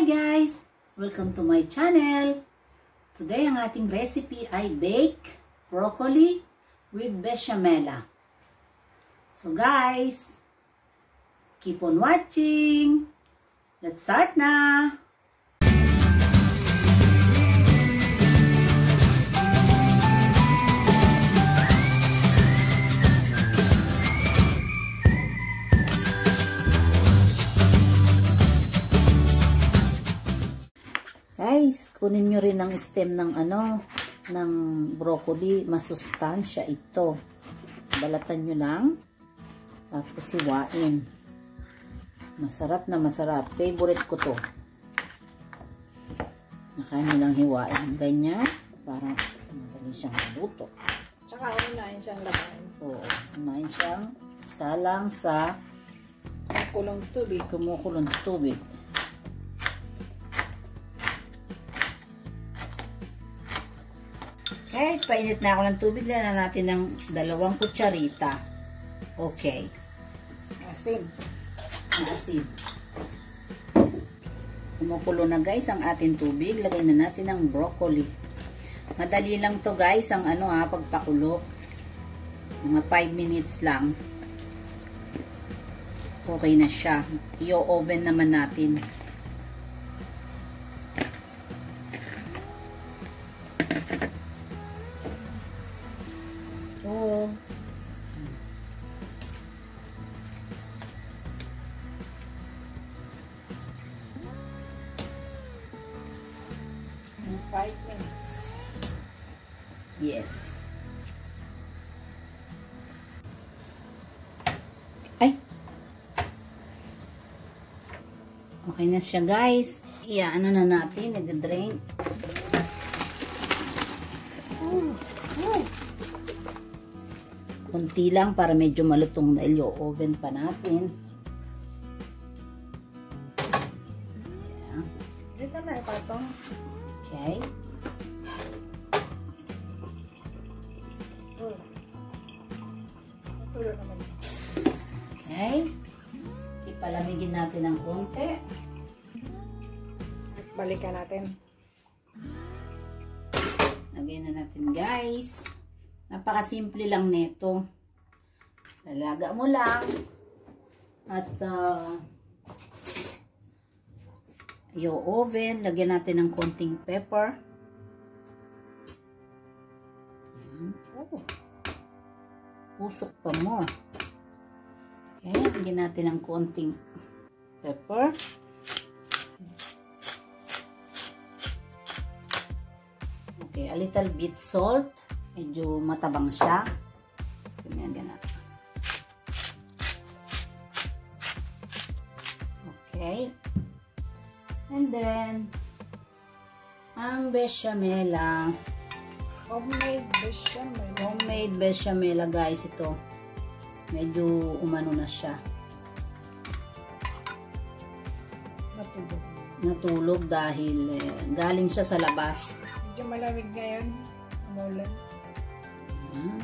Hi guys! Welcome to my channel! Today ang ating recipe ay bake broccoli with bechamela. So guys, keep on watching! Let's start na! Kunin nyo rin ang stem ng ano, ng broccoli. Masustansya ito. Balatan nyo lang. Tapos siwain. Masarap na masarap. Favorite ko to. Nakain nyo lang hiwain. Ganyan. Para madali siyang maluto. Tsaka unahin siyang labahin. Oo. Unahin siyang salang sa Kulong tubig. kumukulong tubig. Guys, painit na ako ng tubig. Lala natin ng dalawang kutsarita. Okay. Asin. Asin. Kumukulo na guys ang ating tubig. Lagay na natin ang broccoli. Madali lang to guys ang ano ha, pagpakulo. Mga 5 minutes lang. Okay na siya. I-oven naman natin. 5 minutes. Yes. Ay. Okay na siya, guys. Iya, ano na natin, nag-drain. Kunti lang para medyo malutong na ilyo. Oven pa natin. Okay. Ipalamigin natin ng konti. At balikan natin. Lagyan na natin guys. Napakasimple lang nito. Lalaga mo lang. At uh, yung oven, lagyan natin ng konting pepper. Usok pa mo. Okay, lagyan natin ng konting pepper. Okay, a little bit salt. Medyo matabang siya. Ganyan, ganyan. Okay. And then, ang bechamela. Homemade bechamel. Homemade bechamela guys ito. Medyo umano na siya. Natulog. Natulog dahil eh, galing siya sa labas. Medyo malamig ngayon. Umulan. Ayan.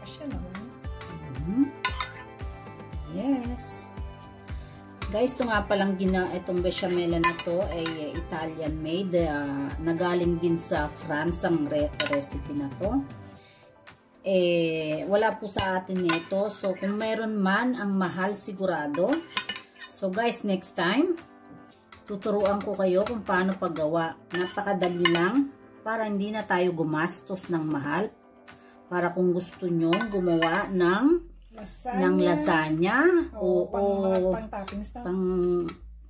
Asya naman. Mhm. Yes. Guys, ito nga palang gina, itong bechamel na to ay eh, Italian made. ah, nagaling din sa France ang re recipe na to. Eh, wala po sa atin nito. So, kung meron man, ang mahal sigurado. So, guys, next time, tuturuan ko kayo kung paano paggawa. Napakadali lang para hindi na tayo gumastos ng mahal. Para kung gusto nyo gumawa ng Lasagna. ng lasagna o, O, pang, pang toppings na. pang,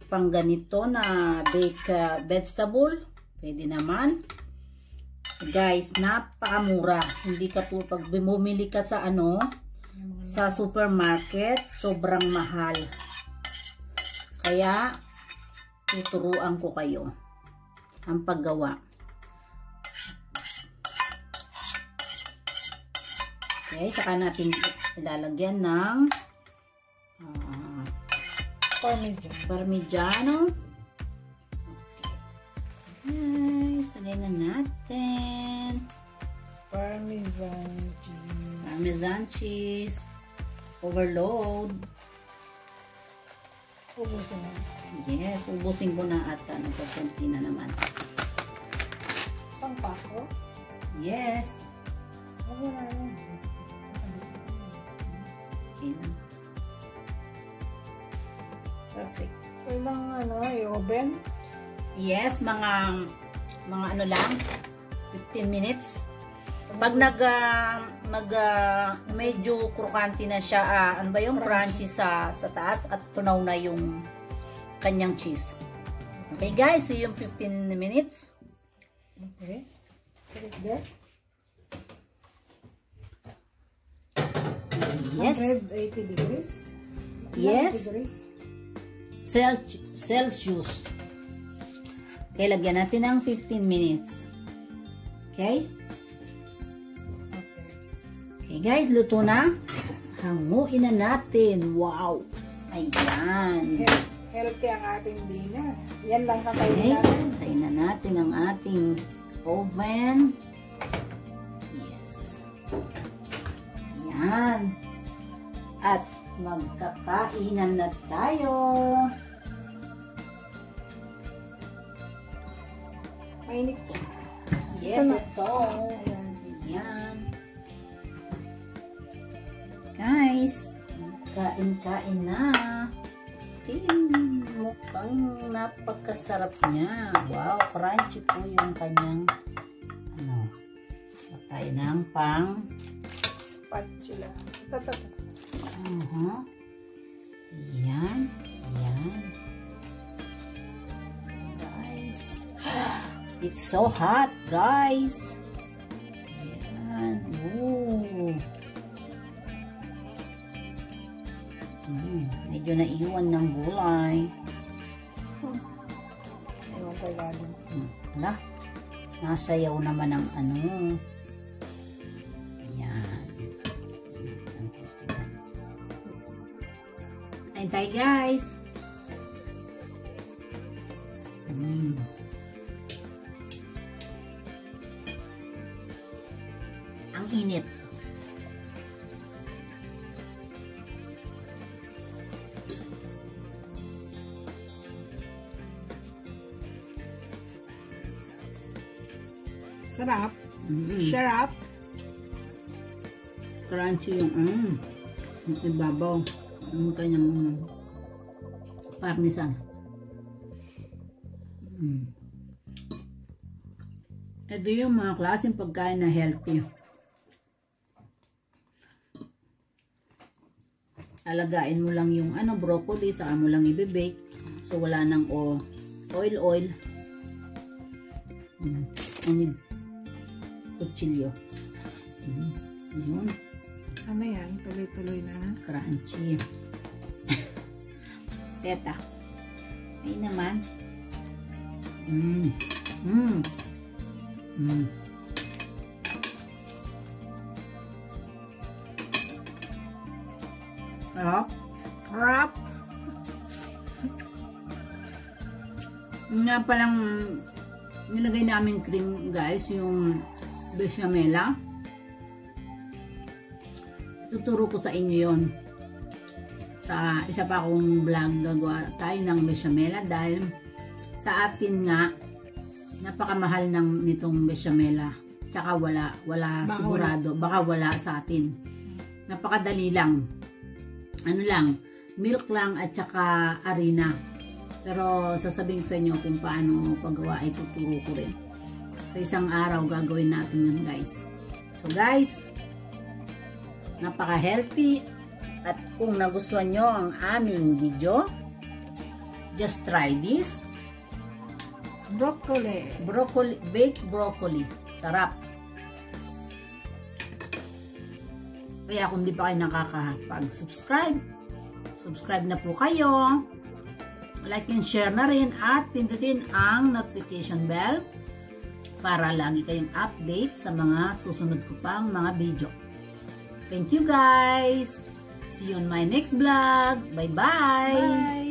pang ganito na baked uh, vegetable. Pwede naman. Guys, napakamura. Hindi ka po pag bumili ka sa ano, sa supermarket, sobrang mahal. Kaya, tuturuan ko kayo ang paggawa. Okay, saka natin ilalagyan ng ah, Parmesan. Parmigiano. Okay. Guys, lagay na natin. Parmesan cheese. Parmesan cheese. Overload. Ubusin mo. Yes, ubusin ko na at ano, konti na naman. Isang pako. Yes. I-oven? Yes, mga mga ano lang, 15 minutes. Pag nag ah, mag ah, medyo krokante na siya, ah, ano ba yung crunchy sa sa taas at tunaw na yung kanyang cheese. Okay guys, see yung 15 minutes. Okay. Put it there. Yes. 180 degrees. Yes. 90 degrees. Cel- Celsius. Okay, lagyan natin ng 15 minutes. Okay? Okay. Okay guys, luto na. Hanguin na natin. Wow! Ayan. Health- Healthy ang ating dinner. Yan lang kakainin Okay, natin. tayo na natin ang ating oven. Yes. Yan. At magkakainan na tayo. Mainit yan. Yes, Ito na. ito. Ayan. Yan. Guys, kain-kain na. Ting, mukhang napakasarap niya. Wow, crunchy po yung kanyang ano. Patay ng pang. Spatula. Ito, ito, ito. Uh-huh. It's so hot, guys. Yan. Ooh. Mm, medyo naiwan ng gulay. Ewan sa ilalim. Hmm, Wala. Nasayaw naman ang ano. Ayan. Kain tayo guys. Mm. Init. Sarap. Mm. Sarap. crunchy yung mm, yung ibabaw yung kanyang parmesan mm. ito yung mga klaseng pagkain na healthy alagain mo lang yung ano broccoli saka mo lang i-bake so wala nang o, oil oil mm. I need kutsilyo mm. yun Ano yan? Tuloy-tuloy na. crunchy. Teta. Ay naman. Mmm. Mmm. Mmm. Sarap. Yun Nga palang nilagay namin cream guys, yung bechamela. Tuturo ko sa inyo yon Sa isa pa akong vlog gagawa tayo ng bechamela dahil sa atin nga napakamahal ng nitong bechamela. Tsaka wala, wala Baka sigurado. Baka wala sa atin. Napakadali lang. Ano lang, milk lang at tsaka arena. Pero sasabihin ko sa inyo kung paano paggawa ay tuturo ko rin. Sa isang araw gagawin natin yun guys. So guys, napaka-healthy at kung nagustuhan nyo ang aming video, just try this. Broccoli. Broccoli, baked broccoli. Sarap. Kaya kung di pa kayo nakakapag-subscribe, subscribe na po kayo. Like and share na rin at pindutin ang notification bell para lagi kayong update sa mga susunod ko pang mga video. Thank you guys! See you on my next vlog. Bye-bye! Bye.